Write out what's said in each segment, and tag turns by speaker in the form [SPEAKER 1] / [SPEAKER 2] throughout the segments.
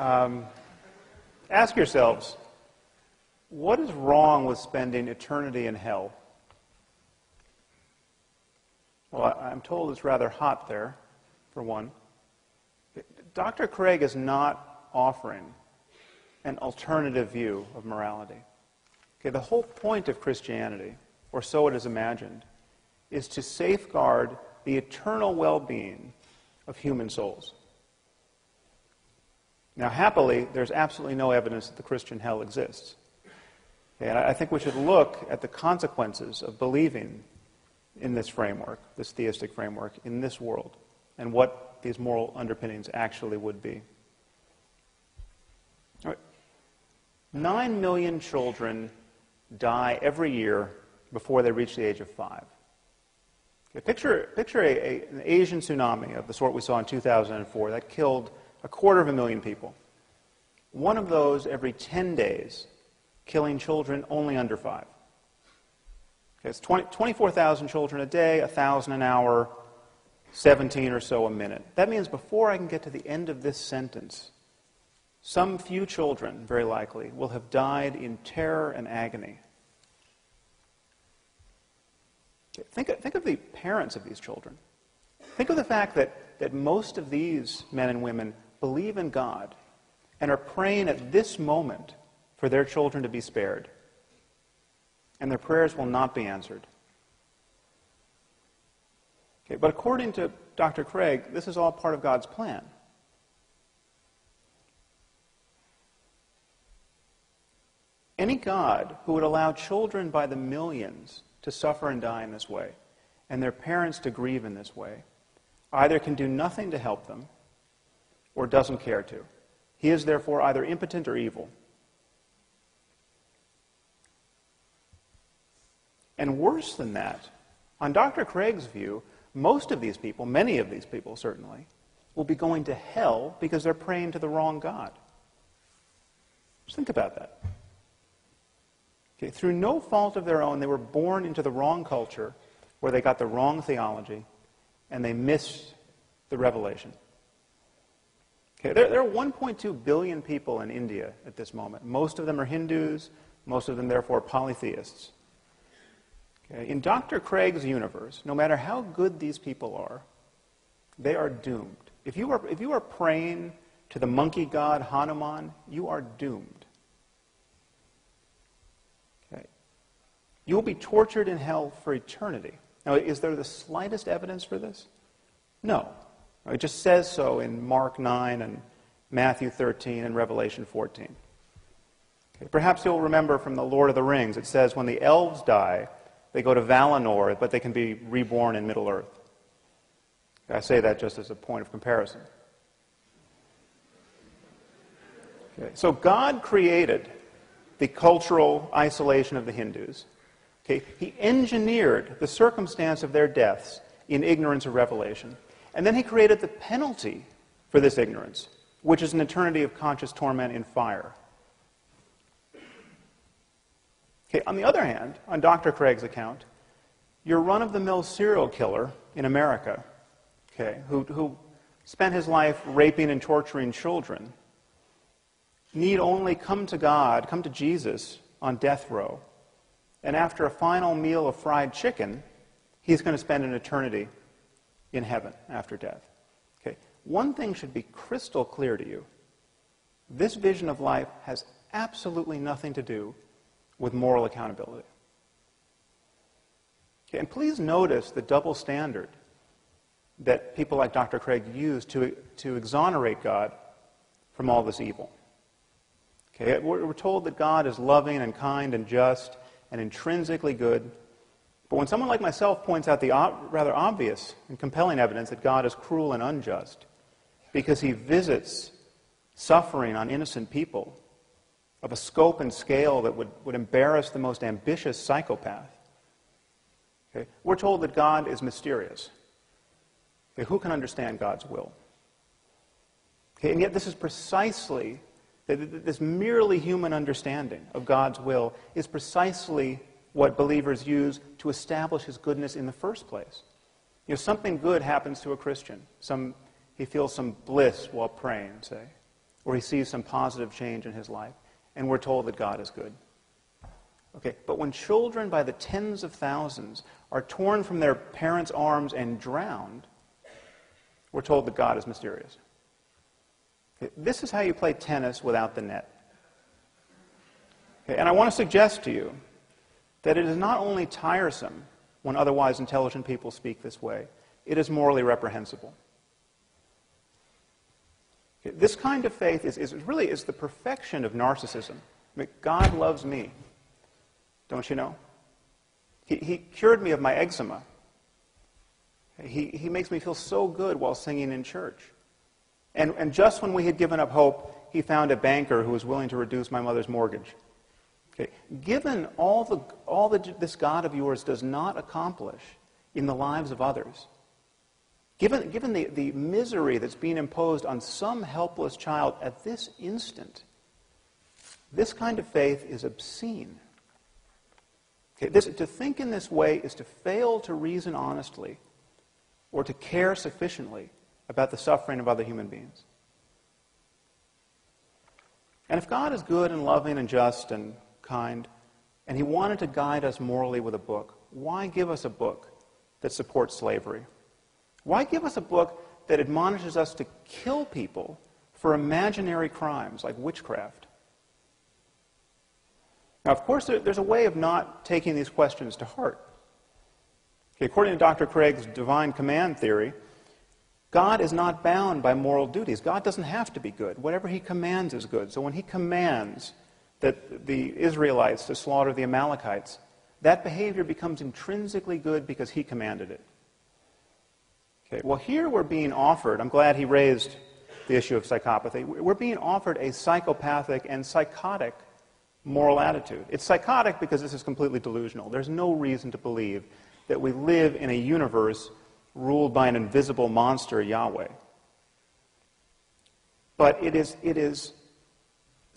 [SPEAKER 1] Um, ask yourselves what is wrong with spending eternity in hell? Well, I'm told it's rather hot there, for one. Dr. Craig is not offering an alternative view of morality. Okay, the whole point of Christianity, or so it is imagined, is to safeguard the eternal well being of human souls. Now, happily, there's absolutely no evidence that the Christian hell exists. And I think we should look at the consequences of believing in this framework, this theistic framework, in this world, and what these moral underpinnings actually would be. Nine million children die every year before they reach the age of five. Okay, picture picture a, a, an Asian tsunami of the sort we saw in 2004 that killed a quarter of a million people. One of those every 10 days, killing children only under five. Okay, it's 20, 24,000 children a day, 1,000 an hour, 17 or so a minute. That means before I can get to the end of this sentence, some few children, very likely, will have died in terror and agony. Think, think of the parents of these children. Think of the fact that, that most of these men and women believe in God and are praying at this moment for their children to be spared. And their prayers will not be answered. Okay, but according to Dr. Craig, this is all part of God's plan. Any God who would allow children by the millions to suffer and die in this way, and their parents to grieve in this way, either can do nothing to help them or doesn't care to. He is therefore either impotent or evil. And worse than that, on Dr. Craig's view, most of these people, many of these people certainly, will be going to hell because they're praying to the wrong God. Just think about that. Okay, through no fault of their own, they were born into the wrong culture where they got the wrong theology and they missed the revelation. Okay, there, there are 1.2 billion people in India at this moment. Most of them are Hindus, most of them, therefore, polytheists. Okay, in Dr. Craig's universe, no matter how good these people are, they are doomed. If you are, if you are praying to the monkey god Hanuman, you are doomed. Okay. You will be tortured in hell for eternity. Now, is there the slightest evidence for this? No. It just says so in Mark 9 and Matthew 13 and Revelation 14. Okay, perhaps you'll remember from the Lord of the Rings, it says when the elves die, they go to Valinor, but they can be reborn in Middle Earth. I say that just as a point of comparison. Okay, so God created the cultural isolation of the Hindus. Okay, he engineered the circumstance of their deaths in ignorance of revelation. And then he created the penalty for this ignorance, which is an eternity of conscious torment in fire. Okay, on the other hand, on Dr. Craig's account, your run of the mill serial killer in America, okay, who, who spent his life raping and torturing children, need only come to God, come to Jesus on death row. And after a final meal of fried chicken, he's going to spend an eternity in heaven after death. Okay. One thing should be crystal clear to you. This vision of life has absolutely nothing to do with moral accountability. Okay, and please notice the double standard that people like Dr. Craig use to, to exonerate God from all this evil. Okay, we're, we're told that God is loving and kind and just and intrinsically good, but when someone like myself points out the rather obvious and compelling evidence that God is cruel and unjust because he visits suffering on innocent people of a scope and scale that would, would embarrass the most ambitious psychopath, okay, we're told that God is mysterious. Okay, who can understand God's will? Okay, and yet, this is precisely, this merely human understanding of God's will is precisely what believers use to establish his goodness in the first place. You know, something good happens to a Christian. Some, he feels some bliss while praying, say. or he sees some positive change in his life, and we're told that God is good. Okay, but when children by the tens of thousands are torn from their parents' arms and drowned, we're told that God is mysterious. Okay, this is how you play tennis without the net. Okay, and I want to suggest to you that it is not only tiresome when otherwise intelligent people speak this way, it is morally reprehensible. This kind of faith is, is really is the perfection of narcissism. I mean, God loves me. Don't you know? He, he cured me of my eczema. He, he makes me feel so good while singing in church. And, and just when we had given up hope, he found a banker who was willing to reduce my mother's mortgage. Okay. Given all, the, all that this God of yours does not accomplish in the lives of others, given, given the, the misery that's being imposed on some helpless child at this instant, this kind of faith is obscene. Okay, this, to think in this way is to fail to reason honestly or to care sufficiently about the suffering of other human beings. And if God is good and loving and just and kind, and He wanted to guide us morally with a book, why give us a book that supports slavery? Why give us a book that admonishes us to kill people for imaginary crimes like witchcraft? Now, of course, there's a way of not taking these questions to heart. Okay, according to Dr. Craig's divine command theory, God is not bound by moral duties. God doesn't have to be good. Whatever he commands is good. So when he commands that the Israelites to slaughter the Amalekites, that behavior becomes intrinsically good because he commanded it. Okay, well, here we're being offered, I'm glad he raised the issue of psychopathy. We're being offered a psychopathic and psychotic moral attitude. It's psychotic because this is completely delusional. There's no reason to believe that we live in a universe ruled by an invisible monster, Yahweh. But it is, it is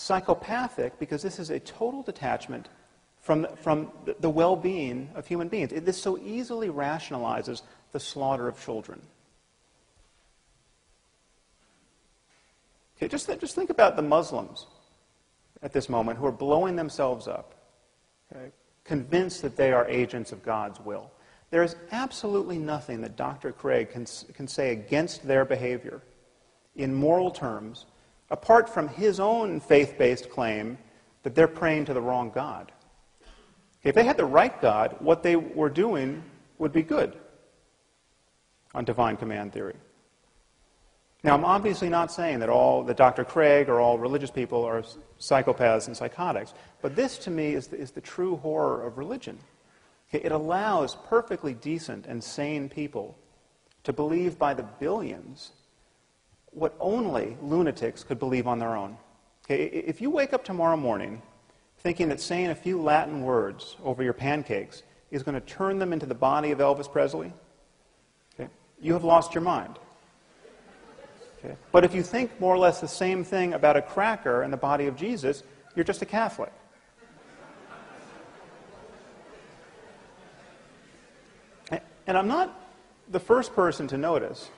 [SPEAKER 1] psychopathic because this is a total detachment from, from the well being of human beings. It, this so easily rationalizes the slaughter of children. Okay, just, th- just think about the Muslims at this moment who are blowing themselves up, okay, convinced that they are agents of God's will. There is absolutely nothing that Dr. Craig can, can say against their behavior in moral terms, apart from his own faith based claim that they're praying to the wrong God. If they had the right God, what they were doing would be good on divine command theory. Now, I'm obviously not saying that all that Dr. Craig or all religious people are psychopaths and psychotics, but this to me is the, is the true horror of religion. It allows perfectly decent and sane people to believe by the billions what only lunatics could believe on their own. Okay, if you wake up tomorrow morning thinking that saying a few Latin words over your pancakes is going to turn them into the body of Elvis Presley, okay, you have lost your mind. Okay? But if you think more or less the same thing about a cracker and the body of Jesus, you're just a Catholic. And I'm not the first person to notice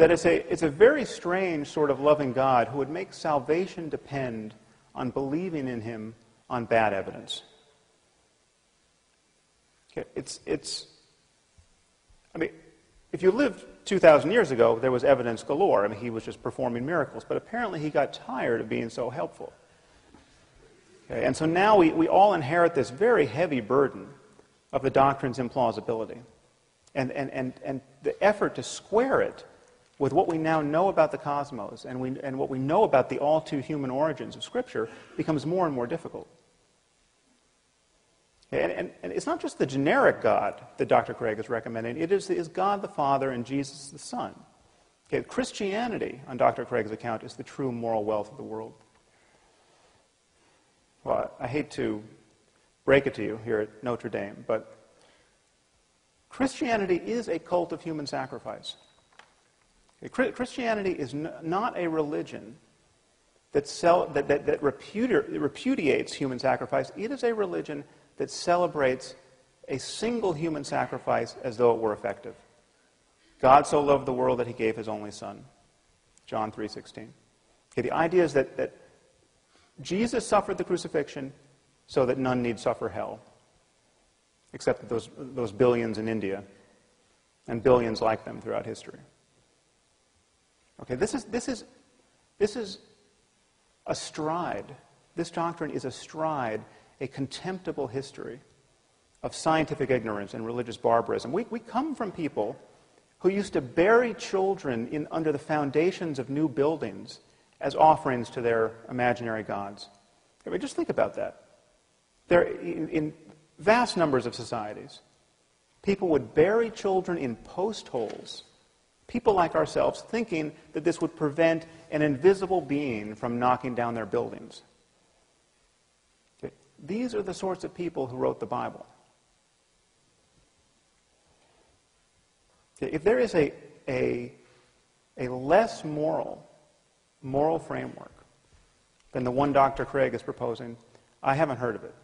[SPEAKER 1] that it's a, it's a very strange sort of loving God who would make salvation depend on believing in him on bad evidence. Okay, it's, it's, I mean, if you lived 2,000 years ago, there was evidence galore. I mean, he was just performing miracles. But apparently, he got tired of being so helpful. Okay, and so now we, we all inherit this very heavy burden of the doctrine's implausibility and, and, and, and the effort to square it with what we now know about the cosmos and, we, and what we know about the all too human origins of Scripture becomes more and more difficult. And, and, and, it's not just the generic God that Dr. Craig is recommending, it is, is God the Father and Jesus the Son. Okay, Christianity, on Dr. Craig's account, is the true moral wealth of the world. Well, I hate to break it to you here at Notre Dame, but Christianity is a cult of human sacrifice. Christianity is not a religion that, sell, that, that, that repudi- repudiates human sacrifice. It is a religion that celebrates a single human sacrifice as though it were effective. God so loved the world that he gave his only son. John 3:16. Okay, the idea is that, that Jesus suffered the crucifixion so that none need suffer hell, except those, those billions in India and billions like them throughout history. Okay, this is, this is, this is a stride. This doctrine is a stride, a contemptible history of scientific ignorance and religious barbarism. We, we come from people who used to bury children in, under the foundations of new buildings as offerings to their imaginary gods. I mean, just think about that. There, in, in vast numbers of societies, people would bury children in post holes, people like ourselves thinking that this would prevent an invisible being from knocking down their buildings. These are the sorts of people who wrote the Bible. If there is a, a, a less moral moral framework than the one Dr. Craig is proposing, I haven't heard of it.